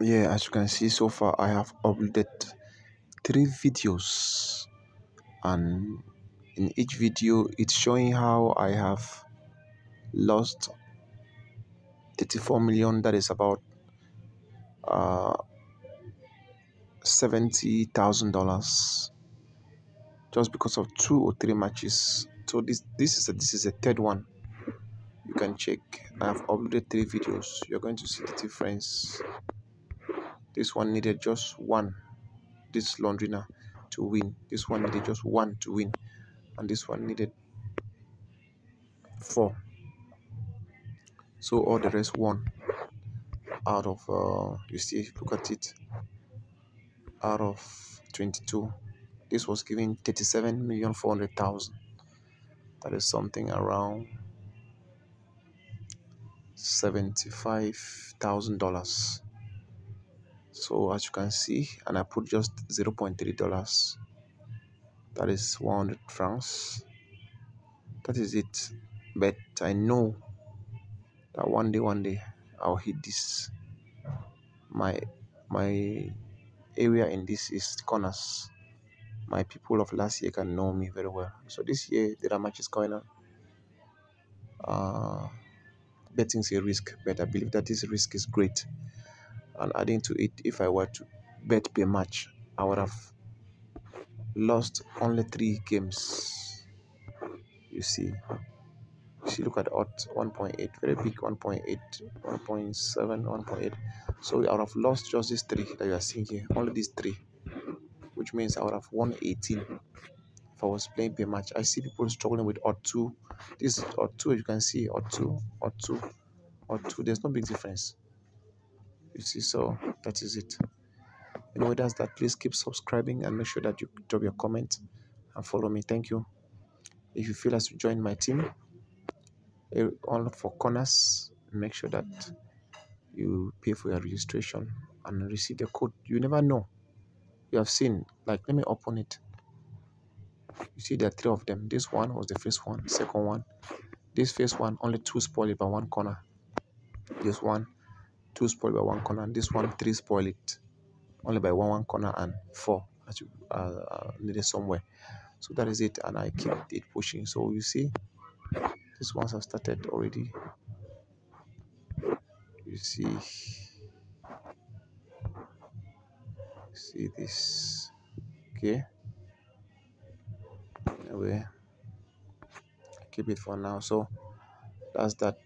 yeah as you can see so far i have uploaded three videos. And in each video it's showing how i have lost 34 million that is about uh seventy thousand dollars just because of two or three matches. So this this is a, this is a third one. You can check. I have uploaded three videos. You're going to see the difference this one needed just one. This laundrina to win. This one needed just one to win. And this one needed four. So all the rest won out of uh, you see look at it. Out of 22 this was giving 37 million 400,000 that is something around $75,000 so as you can see and I put just 0.3 dollars. That is 100 francs. That is it. But I know that one day one day I'll hit this. My my area in this is corners. My people of last year can know me very well. So this year there are matches going on. Uh betting is a risk. But I believe that this risk is great and adding to it if I were to bet per match I would have lost only three games. You see you see look at odds 1.8 very big 1.8 1.7 1.8 so I would have lost just these three that you are seeing here only these three which means I would have won 18 if I was playing per match. I see people struggling with odd 2 this odd 2 you can see odd 2 odd 2 odd 2 there's no big difference you see so that is it. Anyway that's that. Please keep subscribing and make sure that you drop your comment and follow me. Thank you. If you feel as to join my team eh, all for corners make sure that you pay for your registration and receive the code. You never know. You have seen like let me open it. You see there are three of them. This one was the first one second one. This first one only two spoiled by one corner. This one two spoiled by one corner and this one three spoiled it. Only by one one corner and four as you uh, uh, needed somewhere. So that is it and i keep it pushing. So you see these ones have started already. You see see this. Okay. Anyway keep it for now. So that's that